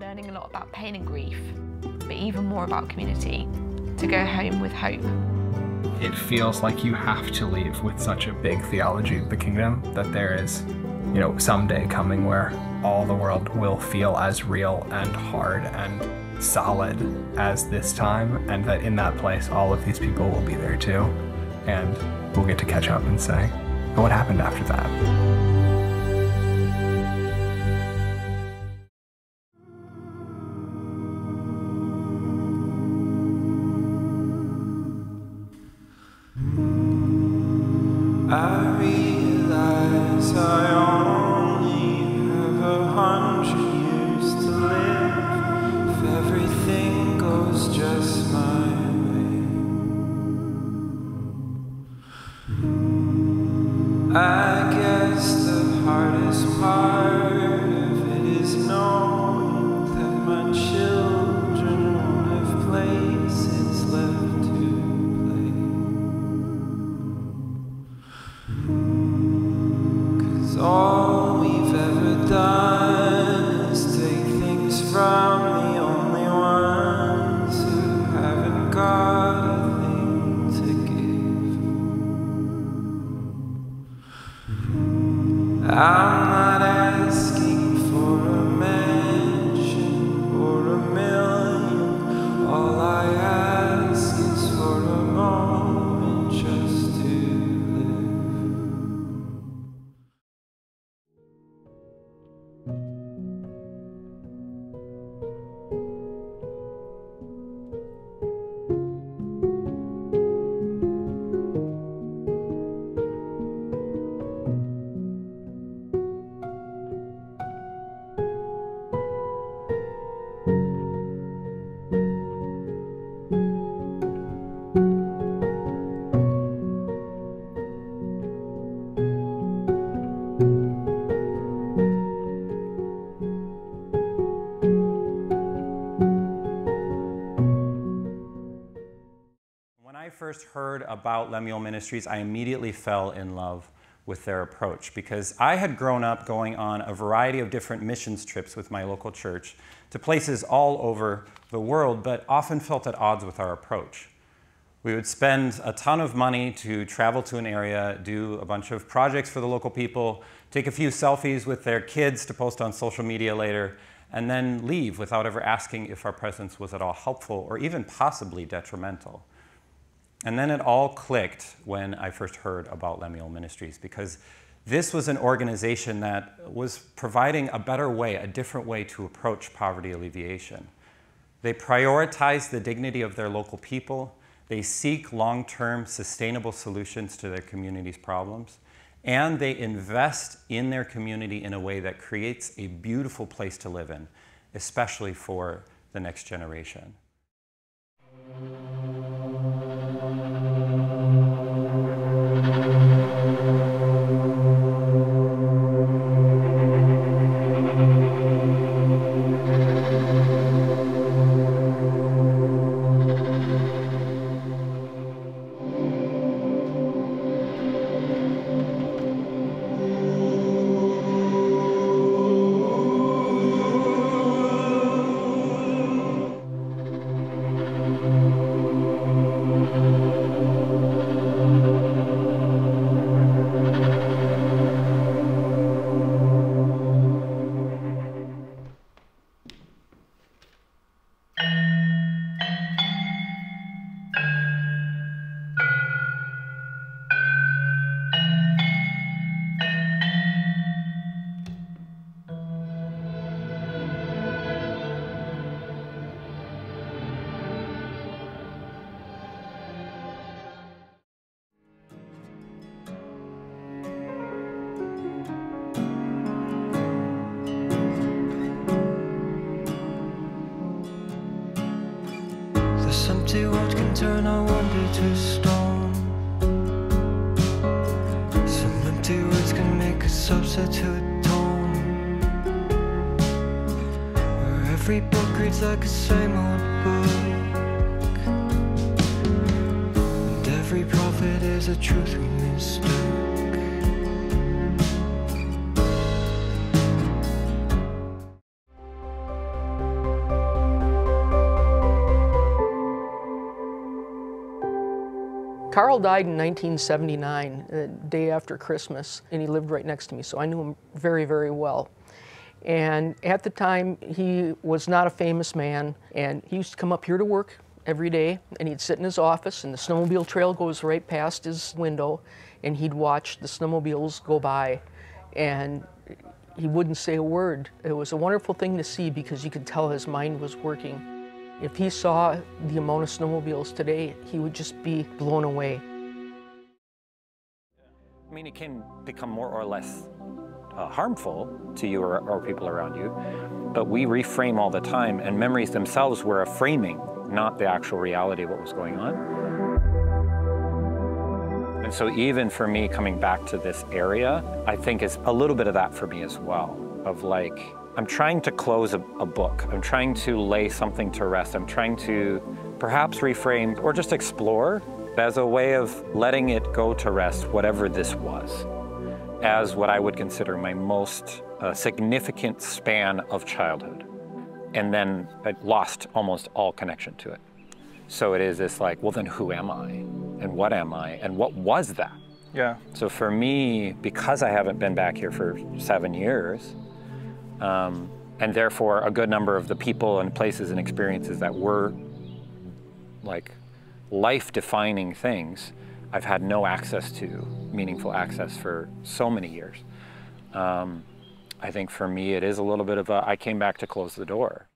learning a lot about pain and grief, but even more about community, to go home with hope. It feels like you have to leave with such a big theology of the kingdom that there is, you know, someday coming where all the world will feel as real and hard and solid as this time, and that in that place, all of these people will be there too. And we'll get to catch up and say, what happened after that? I I'm not asking. First heard about Lemuel Ministries, I immediately fell in love with their approach because I had grown up going on a variety of different missions trips with my local church to places all over the world, but often felt at odds with our approach. We would spend a ton of money to travel to an area, do a bunch of projects for the local people, take a few selfies with their kids to post on social media later, and then leave without ever asking if our presence was at all helpful or even possibly detrimental. And then it all clicked when I first heard about Lemuel Ministries because this was an organization that was providing a better way, a different way to approach poverty alleviation. They prioritize the dignity of their local people. They seek long-term sustainable solutions to their community's problems. And they invest in their community in a way that creates a beautiful place to live in, especially for the next generation. This empty world can turn our wonder to stone. Some empty words can make a substitute tone. Where every book reads like a same old book. And every prophet is a truth. Carl died in 1979, the day after Christmas, and he lived right next to me, so I knew him very, very well. And at the time, he was not a famous man, and he used to come up here to work every day, and he'd sit in his office, and the snowmobile trail goes right past his window, and he'd watch the snowmobiles go by, and he wouldn't say a word. It was a wonderful thing to see because you could tell his mind was working. If he saw the amount of snowmobiles today, he would just be blown away. I mean, it can become more or less uh, harmful to you or, or people around you, but we reframe all the time, and memories themselves were a framing, not the actual reality of what was going on. And so even for me coming back to this area, I think is a little bit of that for me as well, of like, I'm trying to close a, a, book. I'm trying to lay something to rest. I'm trying to perhaps reframe or just explore as a way of letting it go to rest, whatever this was, as what I would consider my most uh, significant span of childhood. And then I lost almost all connection to it. So it is this like, well, then who am I? And what am I? And what was that? Yeah. So for me, because I haven't been back here for seven years, um, and therefore a good number of the people and places and experiences that were like life defining things, I've had no access to, meaningful access for so many years. Um, I think for me, it is a little bit of a, I came back to close the door.